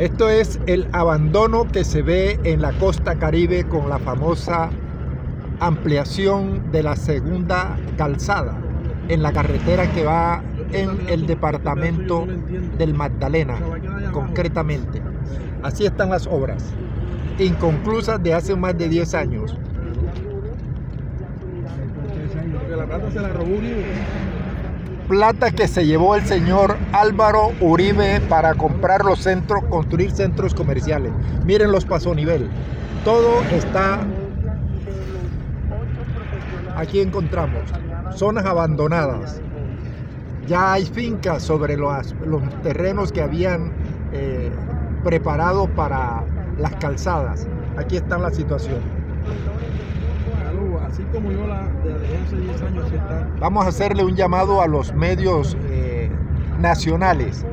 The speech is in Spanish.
Esto es el abandono que se ve en la costa caribe con la famosa ampliación de la segunda calzada en la carretera que va en el departamento del Magdalena, concretamente. Así están las obras, inconclusas de hace más de 10 años. Que se llevó el señor Álvaro Uribe para comprar los centros, construir centros comerciales. Miren los pasos nivel. Todo está aquí encontramos zonas abandonadas. Ya hay fincas sobre los, los terrenos que habían eh, preparado para las calzadas. Aquí está la situación. Así como yo la de 11, 10 años. Vamos a hacerle un llamado a los medios eh, nacionales